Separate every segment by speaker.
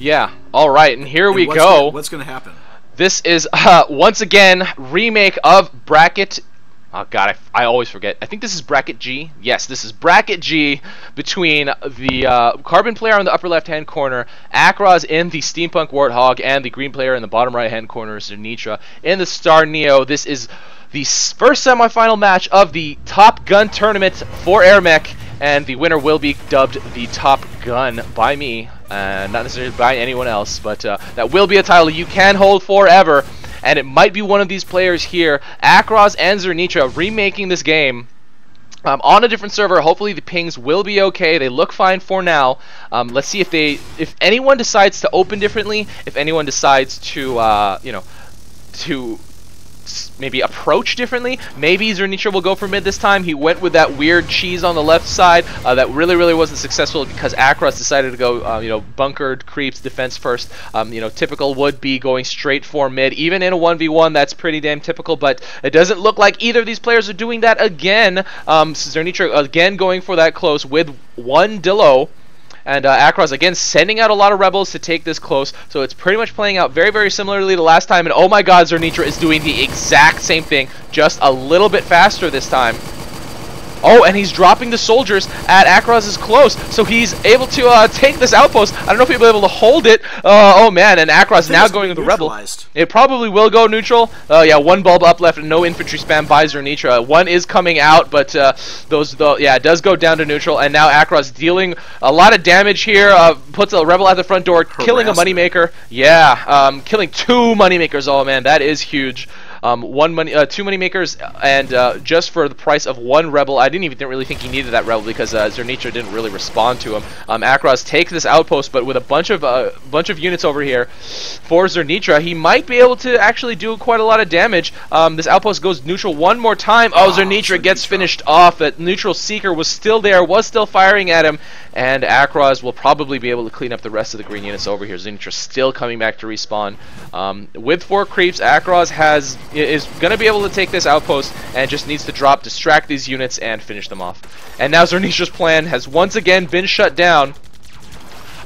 Speaker 1: Yeah. All right, and here
Speaker 2: And
Speaker 1: we
Speaker 2: what's
Speaker 1: go.
Speaker 2: Gonna, what's going to happen?
Speaker 1: This is uh, once again remake of bracket. Oh god, I, I always forget. I think this is bracket G. Yes, this is bracket G between the uh, carbon player on the upper left-hand corner, Akroz in the steampunk warthog, and the green player in the bottom right-hand corner, Zernitra in the Star Neo. This is the first semifinal match of the Top Gun tournament for AirMech, and the winner will be dubbed the Top Gun by me, uh, not necessarily by anyone else, but uh, that will be a title you can hold forever, and it might be one of these players here, Akros and Zernitra, remaking this game. Um, on a different server. Hopefully the pings will be okay. They look fine for now. Um, let's see if they, if anyone decides to open differently, if anyone decides to, uh, you know, to maybe approach differently. Maybe Zernitra will go for mid this time. He went with that weird cheese on the left side uh, that really, really wasn't successful because Akros decided to go, uh, you know, bunkered creeps defense first. Um, you know, typical would be going straight for mid. Even in a 1v1, that's pretty damn typical, but it doesn't look like either of these players are doing that again. Um, Zernitra again going for that close with one Dillo. And uh, Akros again sending out a lot of rebels to take this close, so it's pretty much playing out very, very similarly to last time. And oh my God, Zernitra is doing the exact same thing, just a little bit faster this time. Oh, and he's dropping the soldiers at Akros's close, so he's able to uh, take this outpost. I don't know if he'll be able to hold it. Uh, oh man, and Akros now going with the rebel. It probably will go neutral. Uh, yeah, one bulb up left and no infantry spam by Zernitra. One is coming out, but uh, those, the, yeah, it does go down to neutral. And now Akros dealing a lot of damage here. Uh, puts a rebel at the front door, killing a moneymaker. Yeah, um, killing two moneymakers. Oh man, that is huge. Um, one money, uh, two money makers, and uh, just for the price of one rebel. I didn't even really think he needed that rebel because uh, Zernitra didn't really respond to him. Um, Akros takes this outpost, but with a bunch of uh, bunch of units over here for Zernitra, he might be able to actually do quite a lot of damage. Um, this outpost goes neutral one more time. Oh,
Speaker 2: Oh,
Speaker 1: Zernitra gets finished off. That neutral seeker was still there, was still firing at him, and Akros will probably be able to clean up the rest of the green units over here. Zernitra still coming back to respawn. Um, with four creeps, Akros has is going to be able to take this outpost and just needs to drop, distract these units, and finish them off. And now Zernitra's plan has once again been shut down.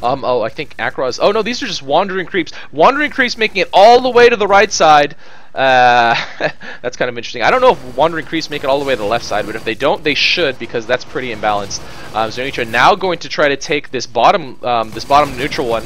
Speaker 1: Um, oh, I think Akros. Oh no, these are just wandering creeps. Wandering creeps making it all the way to the right side. Uh, that's kind of interesting. I don't know if wandering creeps make it all the way to the left side, but if they don't, they should because that's pretty imbalanced. Um, Zernitra now going to try to take this bottom, um, this bottom neutral one.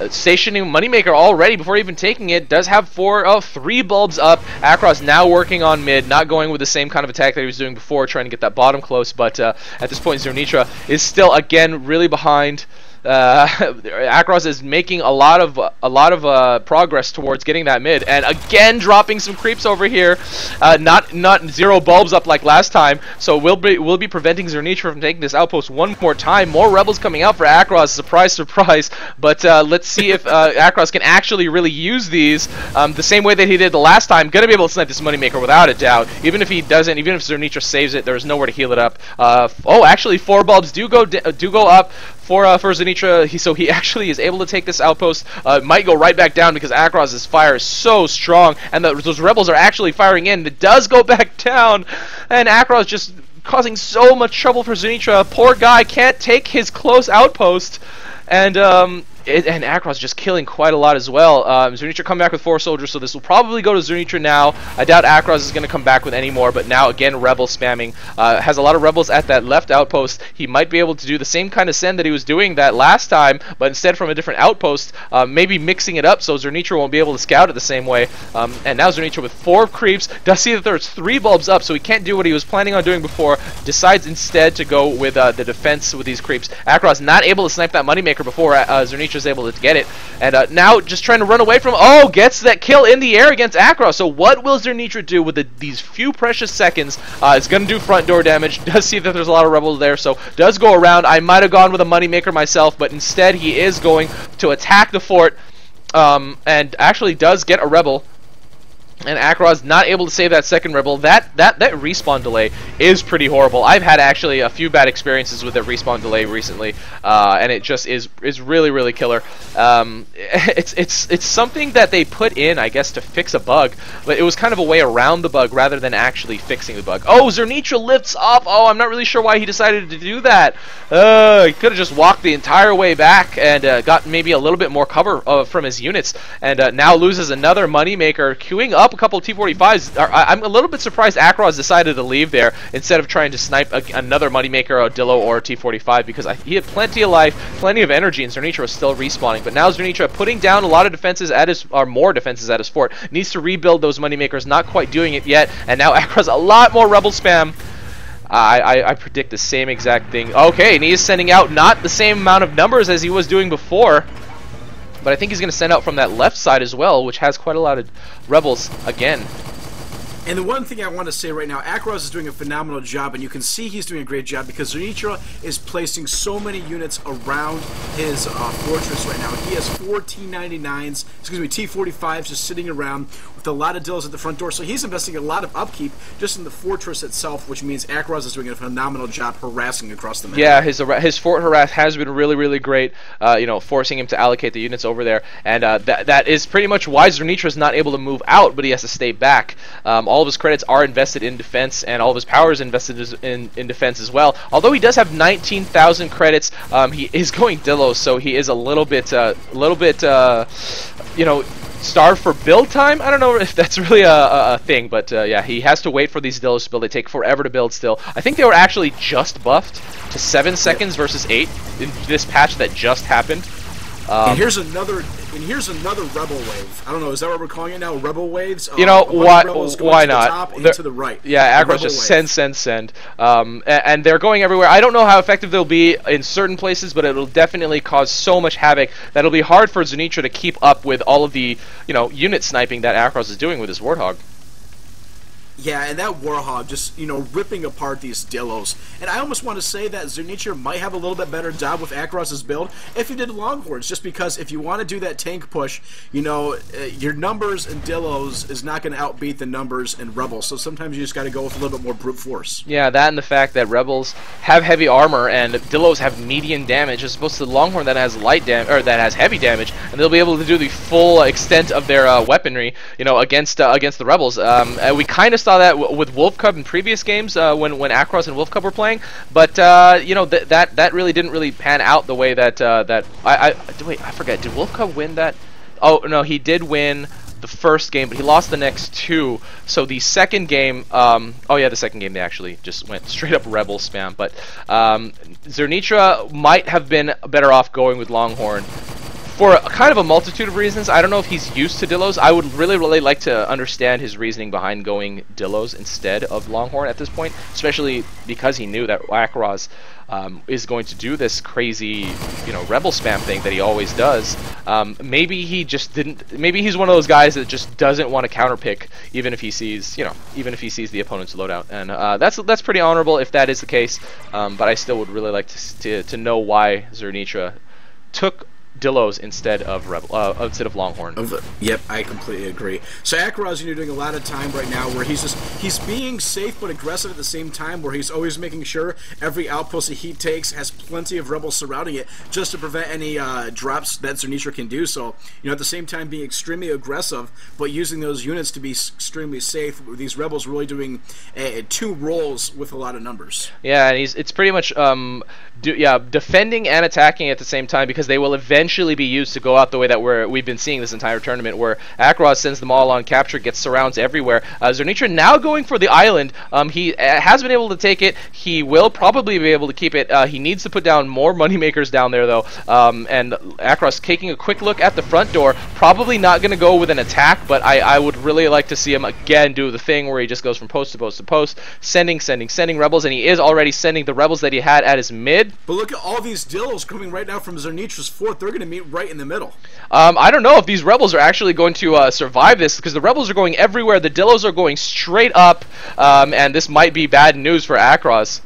Speaker 1: Uh, stationing Moneymaker already before even taking it does have four, oh, three bulbs up. Akros now working on mid, not going with the same kind of attack that he was doing before, trying to get that bottom close. But uh, at this point, Zernitra is still again really behind. Uh, Akros is making a lot of a lot of uh, progress towards getting that mid, and again dropping some creeps over here. Uh, not not zero bulbs up like last time, so we'll be we'll be preventing Zernitra from taking this outpost one more time. More rebels coming out for Akros, surprise surprise. But uh, let's see if uh, Akros can actually really use these um, the same way that he did the last time. Gonna be able to snipe this moneymaker without a doubt. Even if he doesn't, even if Zernitra saves it, there's nowhere to heal it up. Uh, oh, actually, four bulbs do go do go up for uh, for Zirnitra, he, so he actually is able to take this outpost. Uh, might go right back down because Akros's fire is so strong, and the, those rebels are actually firing in. It does go back down, and Akros just causing so much trouble for Zirnitra. Poor guy can't take his close outpost, and um. It, and Akros just killing quite a lot as well. Um, Zernitra come back with four soldiers, so this will probably go to Zernitra now. I doubt Akros is going to come back with any more, but now again, Rebel spamming. Uh, has a lot of Rebels at that left outpost. He might be able to do the same kind of send that he was doing that last time, but instead from a different outpost, uh, maybe mixing it up so Zernitra won't be able to scout it the same way. Um, and now Zernitra with four creeps does see that there's three bulbs up, so he can't do what he was planning on doing before. Decides instead to go with uh, the defense with these creeps. Akros not able to snipe that moneymaker before uh, Is able to get it, and uh, now just trying to run away from. Oh, gets that kill in the air against Akros. So what will Zernitra do with the, these few precious seconds? Uh, it's gonna do front door damage. Does see that there's a lot of rebels there, so does go around. I might have gone with a moneymaker myself, but instead he is going to attack the fort, um, and actually does get a rebel. And Akros not able to save that second rebel. That that that respawn delay is pretty horrible. I've had actually a few bad experiences with that respawn delay recently, uh, and it just is is really really killer. Um, it's it's it's something that they put in, I guess, to fix a bug, but it was kind of a way around the bug rather than actually fixing the bug. Oh, Zernitra lifts off. Oh, I'm not really sure why he decided to do that. Uh, he could have just walked the entire way back and uh, got maybe a little bit more cover uh, from his units, and uh, now loses another moneymaker, queuing up a couple of T-45s. I'm a little bit surprised Akros decided to leave there instead of trying to snipe a, another moneymaker, a Dillo or a T-45 because I, he had plenty of life, plenty of energy, and Zernitra was still respawning. But now Zernitra putting down a lot of defenses at his, or more defenses at his fort, needs to rebuild those moneymakers, not quite doing it yet, and now Akros a lot more rebel spam. I, I, I, predict the same exact thing. Okay, and he is sending out not the same amount of numbers as he was doing before. But I think he's going to send out from that left side as well, which has quite a lot of rebels again.
Speaker 2: And the one thing I want to say right now, Akros is doing a phenomenal job, and you can see he's doing a great job because Zernitra is placing so many units around his uh, fortress right now. He has four T-99s, excuse me, T-45s just sitting around with a lot of dills at the front door. So he's investing a lot of upkeep just in the fortress itself, which means Akros is doing a phenomenal job harassing across the map.
Speaker 1: Yeah, his his fort harass has been really, really great, uh, you know, forcing him to allocate the units over there. And uh, that, that is pretty much why Zernitra is not able to move out, but he has to stay back. Um, all of his credits are invested in defense, and all of his power is invested in, in defense as well. Although he does have 19,000 credits, um, he is going Dillos, so he is a little bit, uh, a little bit, uh, you know, starved for build time. I don't know if that's really a, a, a thing, but uh, yeah, he has to wait for these Dillos to build. They take forever to build still. I think they were actually just buffed to 7 seconds versus 8 in this patch that just happened.
Speaker 2: Um, and here's another, and here's another rebel wave. I don't know, is that what we're calling it now? Rebel waves.
Speaker 1: You know um, why? Why not?
Speaker 2: The to the right.
Speaker 1: Yeah, Akros just wave. send, send, send. Um, and, and, they're going everywhere. I don't know how effective they'll be in certain places, but it'll definitely cause so much havoc that it'll be hard for Zernitra to keep up with all of the, you know, unit sniping that Akros is doing with his Warthog.
Speaker 2: Yeah, and that Warthog just, you know, ripping apart these Dillos. And I almost want to say that Zernitra might have a little bit better job with Akros's build if he did Longhorns, just because if you want to do that tank push, you know, uh, your numbers and Dillos is not going to outbeat the numbers and Rebels, so sometimes you just got to go with a little bit more brute force.
Speaker 1: Yeah, that and the fact that Rebels have heavy armor and Dillos have medium damage, as opposed to the Longhorn that has light damage, or that has heavy damage, and they'll be able to do the full extent of their uh, weaponry, you know, against uh, against the Rebels. Um, we kind of saw that with Wolf Cub in previous games uh, when when Akros and Wolf Cub were playing, but uh, you know th that that really didn't really pan out the way that uh, that I, I wait I forget did Wolf Cub win that? Oh no, he did win the first game, but he lost the next two. So the second game, um, oh yeah, the second game they actually just went straight up Rebel spam. But um, Zernitra might have been better off going with Longhorn for a, kind of a multitude of reasons. I don't know if he's used to Dillos. I would really, really like to understand his reasoning behind going Dillos instead of Longhorn at this point, especially because he knew that Akros um, is going to do this crazy, you know, rebel spam thing that he always does. Um, maybe he just didn't. Maybe he's one of those guys that just doesn't want to counterpick, even if he sees, you know, even if he sees the opponent's loadout. And uh, that's that's pretty honorable if that is the case. Um, but I still would really like to to, to know why Zernitra took Dillos instead of Rebel, uh, instead of Longhorn.
Speaker 2: Of, yep, I completely agree. So Akroz, you know, doing a lot of time right now where he's just he's being safe but aggressive at the same time, where he's always making sure every outpost that he takes has plenty of rebels surrounding it, just to prevent any uh, drops that Zernitra can do. So you know, at the same time, being extremely aggressive, but using those units to be extremely safe. These rebels really doing uh, two roles with a lot of numbers.
Speaker 1: Yeah, and he's it's pretty much um, do, yeah, defending and attacking at the same time because they will eventually potentially be used to go out the way that we're, we've been seeing this entire tournament, where Akros sends them all on capture, gets surrounds everywhere. Uh, Zernitra now going for the island. Um, he uh, has been able to take it. He will probably be able to keep it. Uh, he needs to put down more moneymakers down there, though. Um, and Akros taking a quick look at the front door. Probably not going to go with an attack, but I, I would really like to see him again do the thing where he just goes from post to post to post, sending, sending, sending rebels, and he is already sending the rebels that he had at his mid.
Speaker 2: But look at all these dills coming right now from Zernitra's 430 going to meet right in the middle.
Speaker 1: Um, I don't know if these rebels are actually going to uh, survive this because the rebels are going everywhere. The dillos are going straight up, um, and this might be bad news for Akros.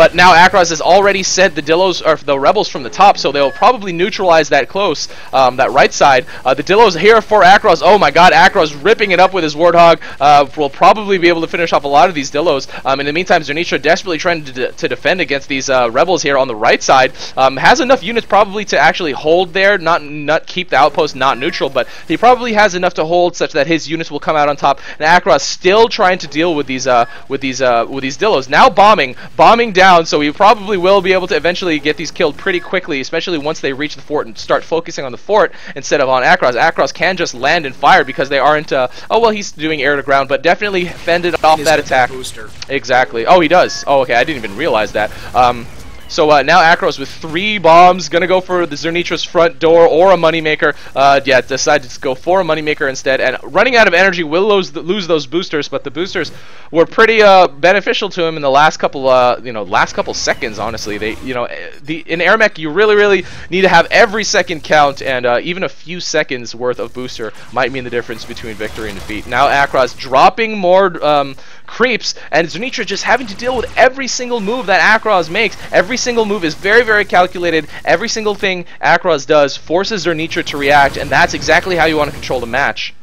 Speaker 1: But now Akros has already sent the Dillos or the rebels from the top, so they'll probably neutralize that close, um, that right side. Uh, the Dillos here for Akros. Oh my God, Akros ripping it up with his Warthog. Uh, will probably be able to finish off a lot of these Dillos. Um, in the meantime, Zernitra desperately trying to, to defend against these uh, rebels here on the right side. Um, has enough units probably to actually hold there, not not keep the outpost not neutral, but he probably has enough to hold such that his units will come out on top. And Akros still trying to deal with these uh, with these uh, with these Dillos. Now bombing, bombing down, so we probably will be able to eventually get these killed pretty quickly, especially once they reach the fort and start focusing on the fort instead of on Akros. Akros can just land and fire because they aren't. Uh, oh well, he's doing air to ground, but definitely fended off that attack.
Speaker 2: Booster.
Speaker 1: Exactly. Oh, he does. Oh, okay. I didn't even realize that. Um, so uh, now Akros with three bombs, gonna go for the Zernitra's front door or a moneymaker. Uh, yeah, decided to go for a moneymaker instead. And running out of energy will lose, lose those boosters, but the boosters were pretty uh, beneficial to him in the last couple, uh, you know, last couple seconds. Honestly, they, you know, the in AirMech you really, really need to have every second count, and uh, even a few seconds worth of booster might mean the difference between victory and defeat. Now Akros dropping more um, creeps, and Zernitra just having to deal with every single move that Akros makes. Every single move is very, very calculated. Every single thing Akros does forces Zernitra to react, and that's exactly how you want to control the match.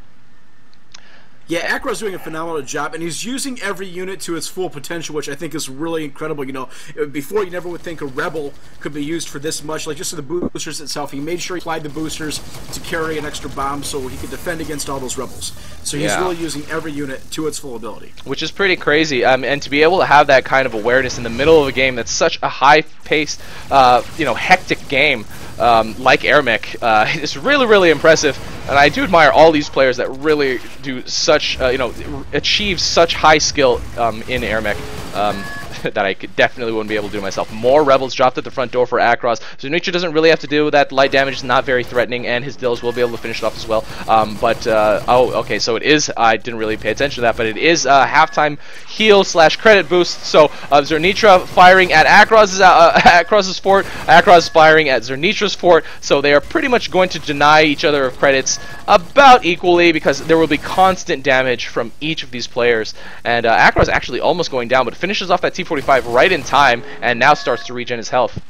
Speaker 2: Yeah, Akros doing a phenomenal job, and he's using every unit to its full potential, which I think is really incredible. You know, before you never would think a Rebel could be used for this much, like just the boosters itself. He made sure he applied the boosters to carry an extra bomb so he could defend against all those Rebels. So he's
Speaker 1: Yeah.
Speaker 2: really using every unit to its full ability.
Speaker 1: which is pretty crazy. Um, and to be able to have that kind of awareness in the middle of a game that's such a high-paced, uh, you know, hectic game um, like AirMech uh, is really, really impressive. And I do admire all these players that really do such, uh, you know, achieve such high skill um, in AirMech. Um, that I definitely wouldn't be able to do myself. More rebels dropped at the front door for Akros. So Nietzsche doesn't really have to do that. Light damage is not very threatening, and his dills will be able to finish it off as well. Um, but uh, oh, okay, so it is. I didn't really pay attention to that, but it is uh, halftime heal slash credit boost. So uh, Zernitra firing at Akros's uh, Akros's fort. Akros firing at Zernitra's fort. So they are pretty much going to deny each other of credits about equally because there will be constant damage from each of these players. And uh, Akros actually almost going down, but finishes off that T45 right in time, and now starts to regen his health.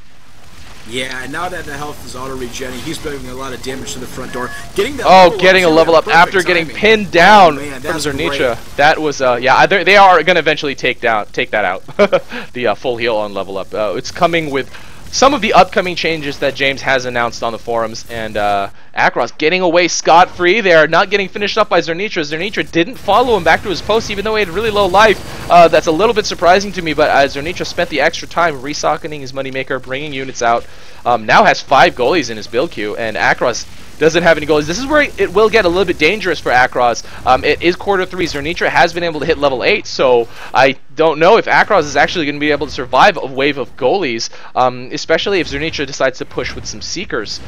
Speaker 2: Yeah, and now that the health is auto regenning, he's doing a lot of damage to the front door. Getting that
Speaker 1: Oh, getting a level up after getting
Speaker 2: timing.
Speaker 1: pinned down
Speaker 2: Oh, man,
Speaker 1: from Zernitra. That was, uh, yeah, they are gonna eventually take down, take that out, the uh, full heal on level up. Uh, it's coming with some of the upcoming changes that James has announced on the forums, and uh, Akros getting away scot free. They are not getting finished up by Zernitra. Zernitra didn't follow him back to his post, even though he had really low life. Uh, that's a little bit surprising to me, but uh, Zernitra spent the extra time resocketing his moneymaker, bringing units out. Um, now has five goalies in his build queue, and Akros doesn't have any goalies. This is where it will get a little bit dangerous for Akros. Um, it is quarter three. Zernitra has been able to hit level eight, so I don't know if Akros is actually going to be able to survive a wave of goalies, um, especially if Zernitra decides to push with some seekers.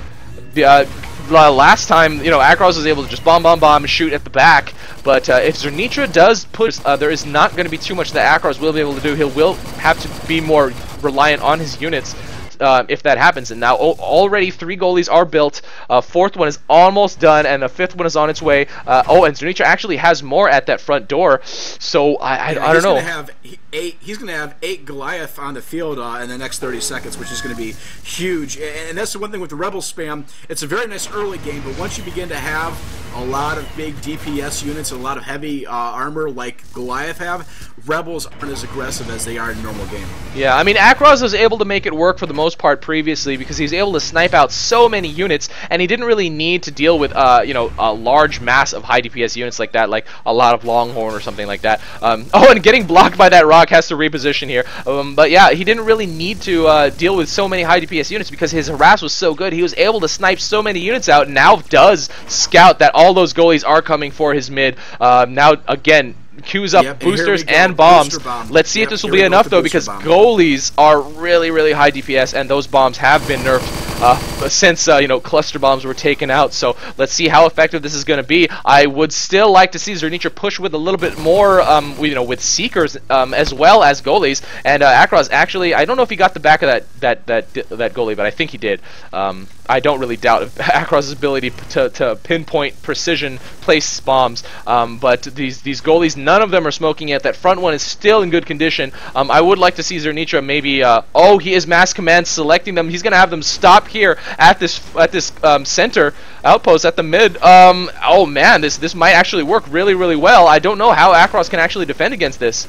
Speaker 1: The, uh, last time, you know, Akros was able to just bomb, bomb, bomb, shoot at the back. But uh, if Zernitra does push, uh, there is not going to be too much that Akros will be able to do. He will have to be more reliant on his units uh, if that happens. And now already three goalies are built. Uh, fourth one is almost done, and the fifth one is on its way. Uh, oh, and Zernitra actually has more at that front door. So I, I,
Speaker 2: Yeah,
Speaker 1: I don't know.
Speaker 2: Gonna have eight. He's going to have eight Goliath on the field uh, in the next 30 seconds, which is going to be huge. And that's the one thing with the Rebel spam. It's a very nice early game, but once you begin to have a lot of big DPS units and a lot of heavy uh, armor like Goliath have, Rebels aren't as aggressive as they are in normal game.
Speaker 1: Yeah, I mean, Akros was able to make it work for the most part previously because he was able to snipe out so many units, and he didn't really need to deal with, uh, you know, a large mass of high DPS units like that, like a lot of Longhorn or something like that. Um, oh, and getting blocked by that rock has to reposition here. Um, but yeah, he didn't really need to uh, deal with so many high DPS units because his harass was so good. He was able to snipe so many units out, now does scout that all those goalies are coming for his mid. Uh, now, again, queues up
Speaker 2: Yep,
Speaker 1: boosters
Speaker 2: go,
Speaker 1: and bombs.
Speaker 2: booster bomb.
Speaker 1: Let's see if this will be enough though, because
Speaker 2: bomb.
Speaker 1: goalies are really, really high DPS, and those bombs have been nerfed uh, since uh, you know cluster bombs were taken out. So let's see how effective this is going to be. I would still like to see Zernitra push with a little bit more, um, you know, with seekers um, as well as goalies. And uh, Akros actually, I don't know if he got the back of that that that that goalie, but I think he did. Um, I don't really doubt Akros' ability to, to pinpoint precision place bombs. Um, but these these goalies, none of them are smoking yet. That front one is still in good condition. Um, I would like to see Zernitra maybe. Uh, oh, he is mass command selecting them. He's going to have them stop here at this at this um, center outpost at the mid. Um, oh man, this this might actually work really really well. I don't know how Akros can actually defend against this.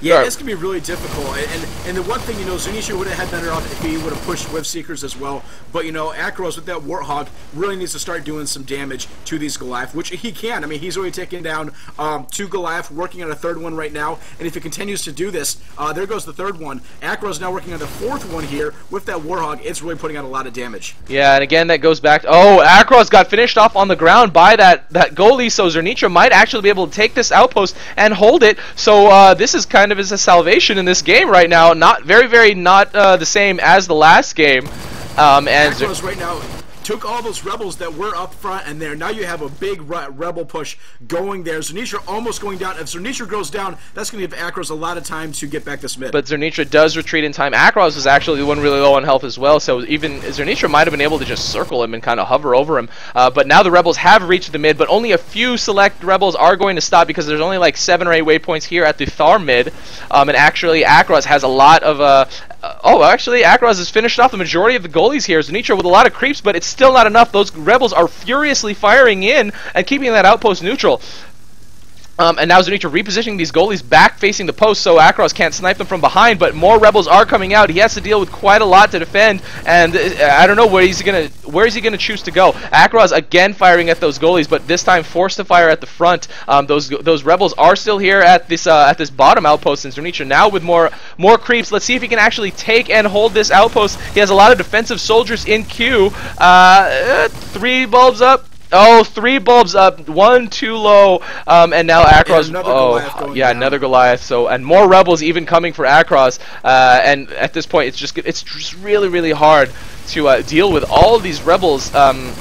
Speaker 2: Yeah, it's gonna be really difficult. And and the one thing you know, Zirnitra would have had better off if he would have pushed with Seekers as well. But you know, Akros with that Warthog really needs to start doing some damage to these Goliath, which he can. I mean, he's already taken down um, two Goliath, working on a third one right now. And if he continues to do this, uh, there goes the third one. Akros now working on the fourth one here with that Warthog. It's really putting out a lot of damage.
Speaker 1: Yeah, and again that goes back. To, oh, Akros got finished off on the ground by that that goalie. So Zernitra might actually be able to take this outpost and hold it. So uh, this is kind of is his salvation in this game right now. Not very, very not uh, the same as the last game. Um, and
Speaker 2: right now took all those rebels that were up front and there. Now you have a big rebel push going there. Zernitra almost going down. If Zernitra goes down, that's going to give Akros a lot of time to get back to mid.
Speaker 1: But Zernitra does retreat in time. Akros is actually the one really low on health as well, so even Zernitra might have been able to just circle him and kind of hover over him. Uh, but now the rebels have reached the mid, but only a few select rebels are going to stop because there's only like seven or eight waypoints here at the Thar mid. Um, and actually, Akros has a lot of uh, uh, oh, actually, Akros has finished off the majority of the goalies here. Zernitra with a lot of creeps, but it's still not enough. Those rebels are furiously firing in and keeping that outpost neutral. Um, and now Zernitra repositioning these goalies back facing the post so Akros can't snipe them from behind, but more rebels are coming out. He has to deal with quite a lot to defend, and uh, I don't know where he's gonna where is he gonna choose to go. Akros again firing at those goalies, but this time forced to fire at the front. Um, those those rebels are still here at this uh, at this bottom outpost, and Zernitra now with more more creeps. Let's see if he can actually take and hold this outpost. He has a lot of defensive soldiers in queue. Uh, three bulbs up. Oh, three bulbs up, one too low, um, and now Akros. oh, yeah, down. another Goliath. So and more rebels even coming for Akros. Uh, and at this point, it's just it's just really really hard to uh, deal with all of these rebels. Um,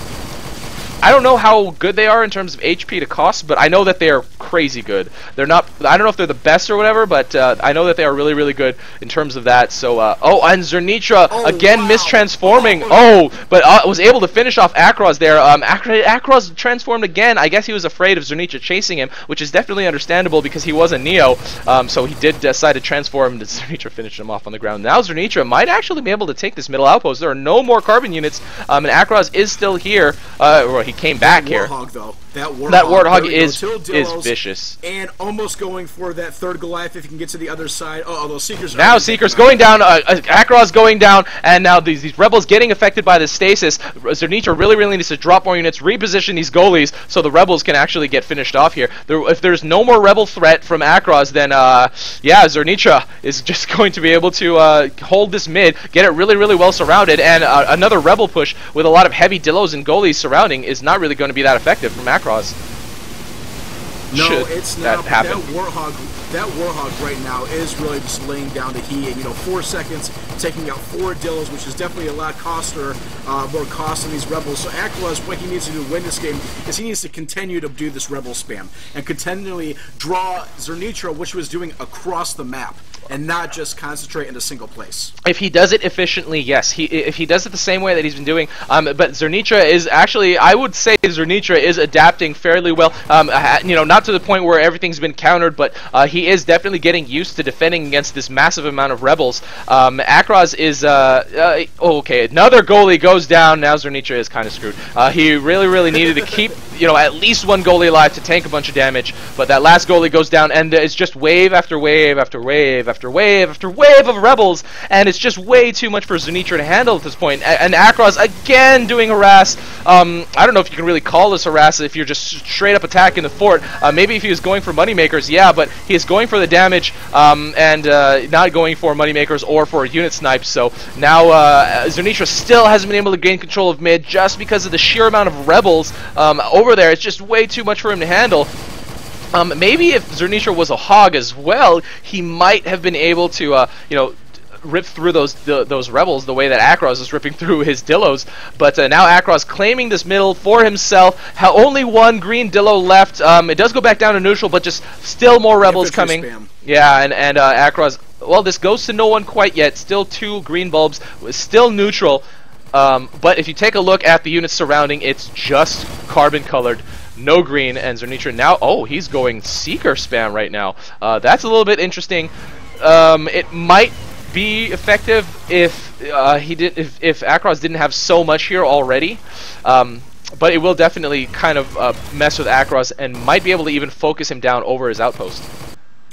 Speaker 1: I don't know how good they are in terms of HP to cost, but I know that they are crazy good. They're not. I don't know if they're the best or whatever, but uh, I know that they are really, really good in terms of that. So, uh, oh, and Zernitra oh, again wow. mistransforming. Oh, oh but uh, was able to finish off Akros there. Um, Akros transformed again. I guess he was afraid of Zernitra chasing him, which is definitely understandable because he was a Neo. Um, so he did decide to transform. And Zernitra finished him off on the ground. Now Zernitra might actually be able to take this middle outpost. There are no more carbon units, um, and Akros is still here. Uh, he came back
Speaker 2: that
Speaker 1: here.
Speaker 2: Warthog, though. That Warthog,
Speaker 1: that Warthog is, is vicious.
Speaker 2: And almost going for that third Goliath if he can get to the other side. Oh, although Seekers are.
Speaker 1: Now Seekers going down, uh, uh, Akros going down, and now these, these Rebels getting affected by the stasis. Zernitra really, really needs to drop more units, reposition these goalies so the Rebels can actually get finished off here. There, if there's no more Rebel threat from Akros, then, uh, yeah, Zernitra is just going to be able to uh, hold this mid, get it really, really well surrounded, and uh, another Rebel push with a lot of heavy Dillos and goalies surrounding is not really going to be that effective from Akros.
Speaker 2: No, it's not. That, that Warthog, that Warthog right now is really just laying down the heat. And, you know, four seconds, taking out four Dillos, which is definitely a lot coster, uh, more cost than these Rebels. So Akros, what he needs to do to win this game is he needs to continue to do this Rebel spam and continually draw Zernitra, which he was doing across the map and not just concentrate in a single place.
Speaker 1: If he does it efficiently, yes. He if he does it the same way that he's been doing, um, but Zernitra is actually, I would say Zernitra is adapting fairly well. Um, you know, not to the point where everything's been countered, but uh, he is definitely getting used to defending against this massive amount of rebels. Um, Akros is, uh, uh, oh, okay, another goalie goes down. Now Zernitra is kind of screwed. Uh, he really, really needed to keep, you know, at least one goalie alive to tank a bunch of damage, but that last goalie goes down, and it's just wave after wave after wave after wave after wave of rebels, and it's just way too much for Zernitra to handle at this point. And Akros again doing harass. Um, I don't know if you can really call this harass if you're just straight up attacking the fort. Uh, maybe if he was going for moneymakers, yeah, but he is going for the damage um, and uh, not going for moneymakers or for unit snipes. So now uh, Zernitra still hasn't been able to gain control of mid just because of the sheer amount of rebels um, over there. It's just way too much for him to handle. Um, maybe if Zernitra was a hog as well, he might have been able to, uh, you know, rip through those the, those rebels the way that Akros is ripping through his Dillos. But uh, now Akros claiming this middle for himself. Ha- only one green Dillo left. Um, it does go back down to neutral, but just still more rebels
Speaker 2: Infantry
Speaker 1: coming.
Speaker 2: spam.
Speaker 1: Yeah, and and uh, Akros. Well, this goes to no one quite yet. Still two green bulbs. Still neutral. Um, but if you take a look at the units surrounding, it's just carbon colored. No green, and Zernitra now. Oh, he's going Seeker spam right now. Uh, that's a little bit interesting. Um, it might be effective if uh, he did if if Akros didn't have so much here already. Um, but it will definitely kind of uh, mess with Akros and might be able to even focus him down over his outpost.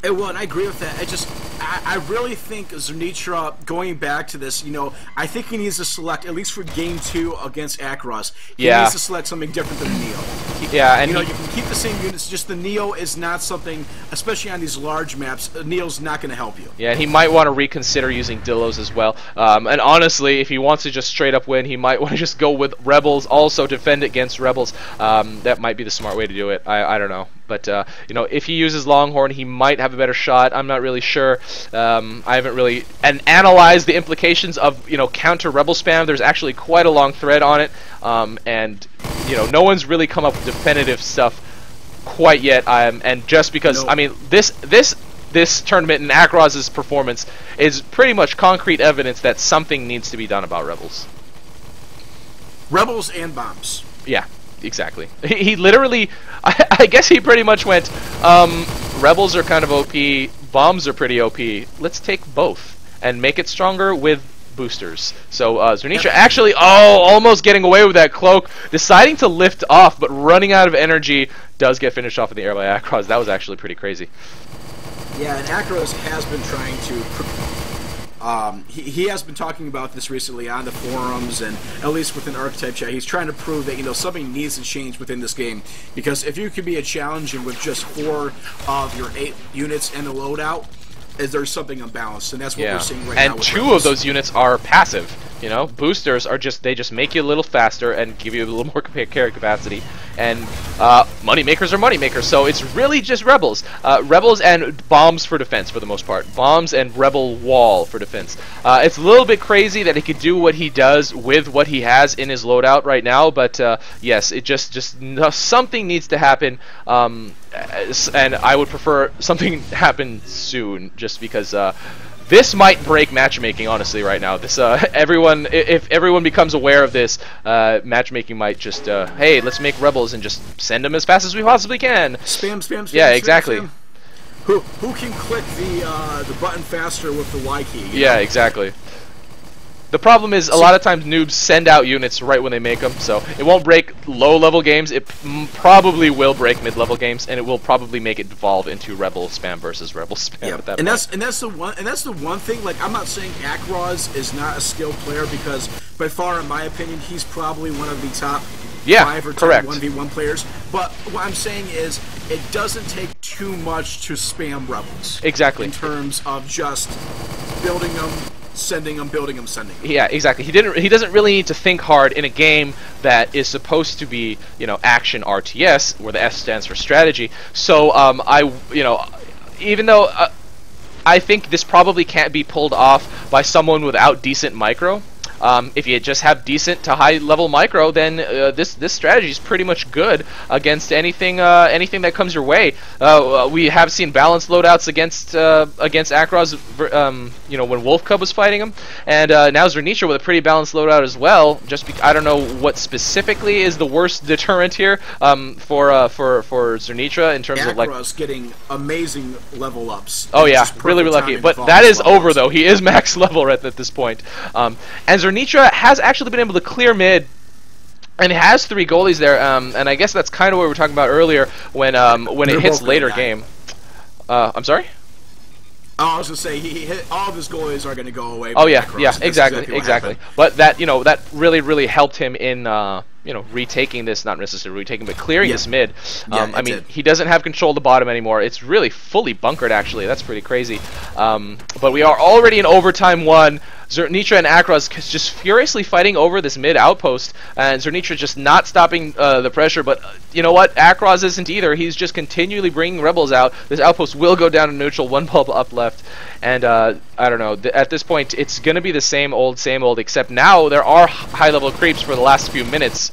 Speaker 2: It will, and I agree with that. I just, I, I really think Zernitra, going back to this, you know, I think he needs to select, at least for game two against Akros, he
Speaker 1: Yeah.
Speaker 2: needs to select something different than a Neo.
Speaker 1: Yeah, and
Speaker 2: You know, you can keep the same units, just the Neo is not something, especially on these large maps, uh, Neo's not going to help you.
Speaker 1: Yeah, and he might want to reconsider using Dillos as well. Um, and honestly, if he wants to just straight up win, he might want to just go with Rebels, also defend against Rebels. Um, that might be the smart way to do it. I, I don't know. But, uh, you know, if he uses Longhorn, he might have a better shot. I'm not really sure. Um, I haven't really and analyzed the implications of, you know, counter Rebel spam. There's actually quite a long thread on it. Um, and, you know, no one's really come up with definitive stuff quite yet. Um, and just because,
Speaker 2: No.
Speaker 1: I mean, this this this tournament and Akros's performance is pretty much concrete evidence that something needs to be done about Rebels.
Speaker 2: Rebels and bombs.
Speaker 1: Yeah, exactly. He, he literally, I, I guess he pretty much went, um, Rebels are kind of OP, bombs are pretty OP. Let's take both and make it stronger with boosters. So uh, Zirnitra actually, oh, almost getting away with that cloak, deciding to lift off, but running out of energy, does get finished off in the air by Akros. That was actually pretty crazy.
Speaker 2: Yeah, and Akros has been trying to. Um, he, he has been talking about this recently on the forums and at least within Archetype Chat. He's trying to prove that you know something needs to change within this game because if you could be a challenge with just four of your eight units in the loadout, is there's something unbalanced, and that's what
Speaker 1: Yeah,
Speaker 2: we're seeing right now.
Speaker 1: and two
Speaker 2: Rebels.
Speaker 1: of those units are passive. You know, boosters are just they just make you a little faster and give you a little more carry capacity. And uh, money makers are money makers, so it's really just rebels, uh, rebels and bombs for defense for the most part. Bombs and rebel wall for defense. Uh, it's a little bit crazy that he could do what he does with what he has in his loadout right now, but uh, yes, it just just something needs to happen. Um, and I would prefer something happen soon, just because. Uh, this might break matchmaking, honestly, right now. This, uh, everyone, if everyone becomes aware of this, uh, matchmaking might just, uh, hey, let's make rebels and just send them as fast as we possibly can.
Speaker 2: spam, spam, spam.
Speaker 1: Yeah,
Speaker 2: spam,
Speaker 1: exactly.
Speaker 2: spam. Who who can click the uh, the button faster with the Y key?
Speaker 1: Yeah,
Speaker 2: know?
Speaker 1: exactly. The problem is a lot of times noobs send out units right when they make them, so it won't break low-level games. It probably will break mid-level games, and it will probably make it devolve into rebel spam versus rebel spam
Speaker 2: Yeah,
Speaker 1: at that
Speaker 2: and
Speaker 1: point.
Speaker 2: that's and that's the one and that's the one thing. Like I'm not saying Akros is not a skilled player because by far, in my opinion, he's probably one of the top
Speaker 1: Yeah,
Speaker 2: five or
Speaker 1: correct.
Speaker 2: ten one v one players. But what I'm saying is, it doesn't take too much to spam rebels
Speaker 1: exactly.
Speaker 2: in terms of just building them, sending them, building them, sending them.
Speaker 1: Yeah, exactly. He didn't. He doesn't really need to think hard in a game that is supposed to be, you know, action RTS, where the S stands for strategy. So, um, I, you know, even though uh, I think this probably can't be pulled off by someone without decent micro. Um, if you just have decent to high level micro, then uh, this this strategy is pretty much good against anything uh, anything that comes your way. Uh, we have seen balanced loadouts against uh, against Akros, um, you know, when Wolf Cub was fighting him, and uh, now Zirnitra with a pretty balanced loadout as well. Just be- I don't know what specifically is the worst deterrent here um, for uh, for for Zernitra in terms of like
Speaker 2: Akros getting amazing level ups.
Speaker 1: Oh yeah, really, really lucky. But that is over though. He is max level right at this point. Um, and Zernitra has actually been able to clear mid. And has three goalies there, um, and I guess that's kind of what we were talking about earlier when um, when
Speaker 2: They're
Speaker 1: it hits later game. Uh, I'm sorry.
Speaker 2: Oh, I was gonna say he, he hit, all of his goalies are gonna go away.
Speaker 1: Oh yeah, yeah,
Speaker 2: That's
Speaker 1: exactly, exactly. But that you know that really really helped him in uh, you know retaking this, not necessarily retaking, but clearing
Speaker 2: Yeah.
Speaker 1: this mid.
Speaker 2: Yeah,
Speaker 1: Um, I mean,
Speaker 2: did.
Speaker 1: he doesn't have control of the bottom anymore. It's really fully bunkered actually. That's pretty crazy. Um, but we are already in overtime one. Zernitra and Akros just furiously fighting over this mid outpost, and Zernitra just not stopping uh, the pressure. But uh, you know what? Akros isn't either. He's just continually bringing rebels out. This outpost will go down to neutral. One bulb up left, and uh, I don't know. Th at this point, it's going to be the same old, same old. Except now there are high-level creeps for the last few minutes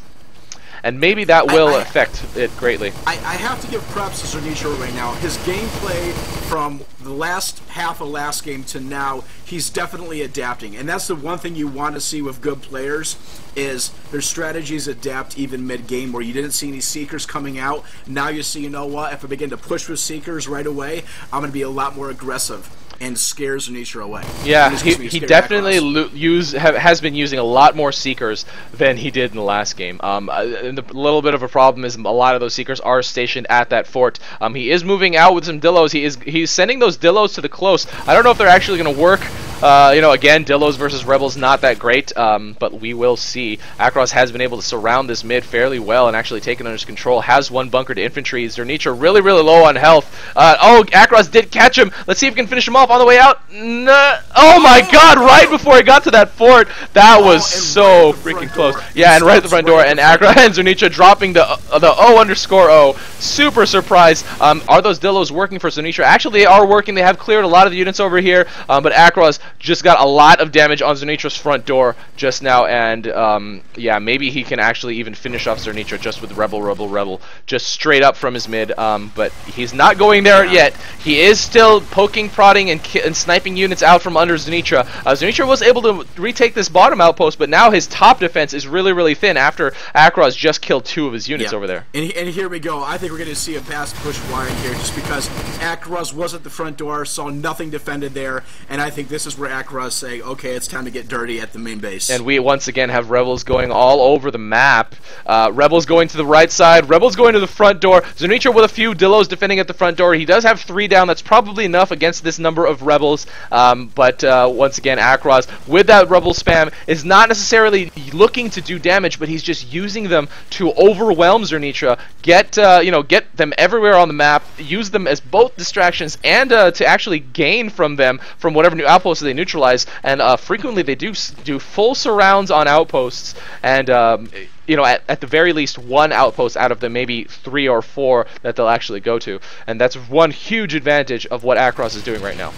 Speaker 1: and maybe that will I, I, affect it greatly.
Speaker 2: I, I, have to give props to Zirnitra right now. His gameplay from the last half of last game to now, he's definitely adapting, and that's the one thing you want to see with good players is their strategies adapt even mid-game where you didn't see any seekers coming out now you see you know what if i begin to push with seekers right away i'm going to be a lot more aggressive and scares nature away.
Speaker 1: Yeah, he, he definitely use have, has been using a lot more seekers than he did in the last game. Um, uh, and the little bit of a problem is a lot of those seekers are stationed at that fort. Um, he is moving out with some Dillos. He is he's sending those Dillos to the close. I don't know if they're actually going to work. Uh, you know, again, Dillos versus Rebels not that great, um, but we will see. Akros has been able to surround this mid fairly well and actually take it under his control. Has one bunker to infantry. Zirnitra really, really low on health. Uh, oh, Akros did catch him. Let's see if we can finish him off on the way out. No. Oh my god, right before he got to that fort. That was oh, so right freaking close. Door. Yeah, and right at the front door. And Akros and Zirnitra dropping the uh, the O underscore O. Super surprised. Um, are those Dillos working for Zirnitra? Actually, they are working. They have cleared a lot of the units over here, um, but Akros just got a lot of damage on Zernitra's front door just now, and um, yeah, maybe he can actually even finish off Zernitra just with Rebel, Rebel, Rebel, just straight up from his mid, um, but he's not going there yeah. yet. He is still poking, prodding, and, and sniping units out from under Zernitra. Uh, Zernitra was able to retake this bottom outpost, but now his top defense is really, really thin after Akros just killed two of his units
Speaker 2: yeah.
Speaker 1: over there.
Speaker 2: And, and here we go. I think we're going to see a fast push wide here just because Akros was at the front door, saw nothing defended there, and I think this is where saying, okay, it's time to get dirty at the main base.
Speaker 1: And we once again have Rebels going all over the map. Uh, Rebels going to the right side, Rebels going to the front door. Zirnitra with a few Dillos defending at the front door. He does have three down. That's probably enough against this number of Rebels. Um, but uh, once again, Akros, with that Rebel spam, is not necessarily looking to do damage, but he's just using them to overwhelm Zirnitra, get, uh, you know, get them everywhere on the map, use them as both distractions and uh, to actually gain from them from whatever new outposts they neutralize and uh, frequently they do do full surrounds on outposts, and um, you know, at, at the very least one outpost out of the maybe three or four that they'll actually go to, and that's one huge advantage of what Akros is doing right now.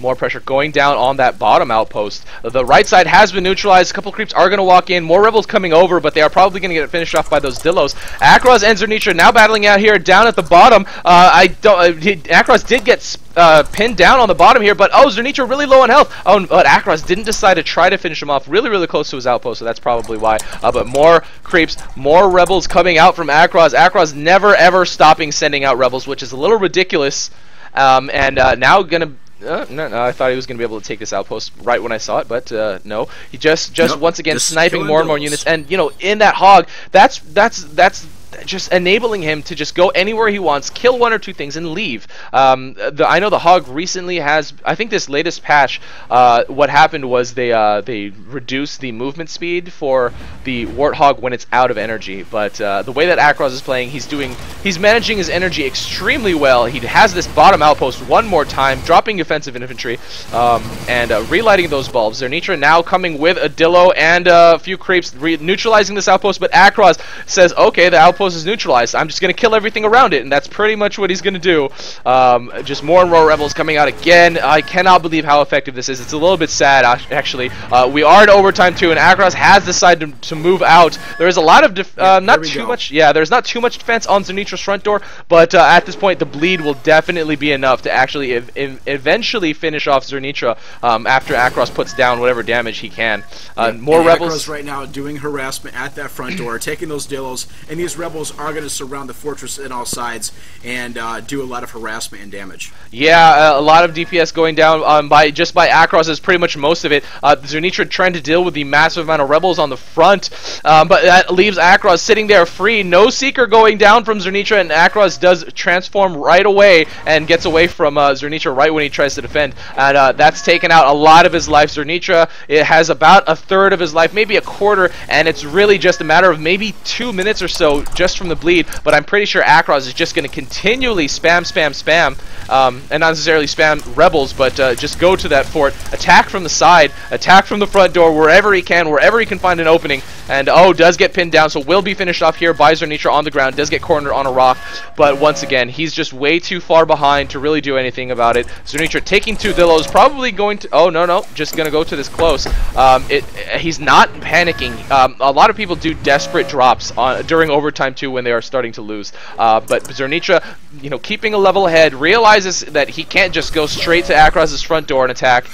Speaker 1: More pressure going down on that bottom outpost. The right side has been neutralized. A couple creeps are going to walk in. More rebels coming over, but they are probably going to get finished off by those Dillos. Akros and Zernitra now battling out here down at the bottom. Uh, I don't. Uh, Akros did get uh, pinned down on the bottom here, but oh, Zernitra really low on health. Oh, but Akros didn't decide to try to finish him off really, really close to his outpost, so that's probably why. Uh, but more creeps, more rebels coming out from Akros. Akros never ever stopping sending out rebels, which is a little ridiculous. Um, and uh, now gonna uh, no, no, I thought he was going to be able to take this outpost right when I saw it, but uh, no. He just, just nope, once again just sniping more and more units, and you know, in that hog, that's that's that's just enabling him to just go anywhere he wants, kill one or two things, and leave. Um, the, I know the Hog recently has. I think this latest patch, uh, what happened was they uh, they reduced the movement speed for the Warthog when it's out of energy. But uh, the way that Akros is playing, he's doing he's managing his energy extremely well. He has this bottom outpost one more time, dropping offensive infantry um, and uh, relighting those bulbs. Zernitra now coming with a Dillo and a few creeps, neutralizing this outpost. But Akros says, okay, the outpost is neutralized. I'm just going to kill everything around it, and that's pretty much what he's going to do. Um, just more and more rebels coming out again. I cannot believe how effective this is. It's a little bit sad, actually. Uh, we are in overtime, too, and Akros has decided to, to move out. There is a lot of, uh, not too go. much, yeah, there's not too much defense on Zernitra's front door, but uh, at this point, the bleed will definitely be enough to actually ev ev eventually finish off Zernitra um, after Akros puts down whatever damage he can. Uh, yeah, more rebels.
Speaker 2: Akros right now doing harassment at that front door, taking those Dillos, and these rebels are going to surround the fortress in all sides and uh, do a lot of harassment and damage.
Speaker 1: Yeah, a lot of DPS going down um, by just by Akros is pretty much most of it. Uh, Zernitra trying to deal with the massive amount of rebels on the front, um, but that leaves Akros sitting there free. No Seeker going down from Zernitra, and Akros does transform right away and gets away from uh, Zernitra right when he tries to defend, and uh, that's taken out a lot of his life. Zernitra it has about a third of his life, maybe a quarter, and it's really just a matter of maybe two minutes or so just from the bleed, but I'm pretty sure Akros is just going to continually spam, spam, spam, um, and not necessarily spam rebels, but uh, just go to that fort, attack from the side, attack from the front door, wherever he can, wherever he can find an opening, and oh, does get pinned down, so will be finished off here by Zernitra on the ground, does get cornered on a rock, but once again, he's just way too far behind to really do anything about it. Zernitra taking two Dillos, probably going to, oh no, no, just going to go to this close. Um, it, he's not panicking. Um, a lot of people do desperate drops on, during overtime too when they are starting to lose, uh, but Zernitra, you know, keeping a level head, realizes that he can't just go straight to Akros's front door and attack,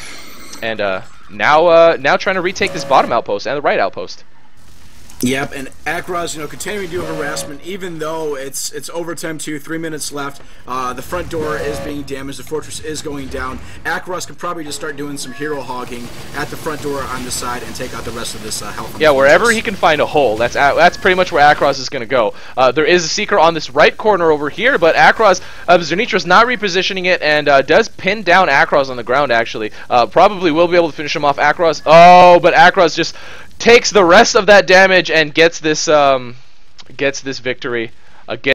Speaker 1: and uh, now, uh, now trying to retake this bottom outpost and the right outpost.
Speaker 2: Yep, and Akros, you know, continuing to do harassment, even though it's it's overtime two, three minutes left. Uh, the front door is being damaged. The fortress is going down. Akros could probably just start doing some hero hogging at the front door on the side and take out the rest of this uh, health.
Speaker 1: Yeah, wherever he can find a hole. That's that's pretty much where Akros is going to go. Uh, there is a seeker on this right corner over here, but Akros, uh, Zernitra's not repositioning it and uh, does pin down Akros on the ground. Actually, uh, probably will be able to finish him off. Akros, oh, but Akros just takes the rest of that damage and gets this um, gets this victory again.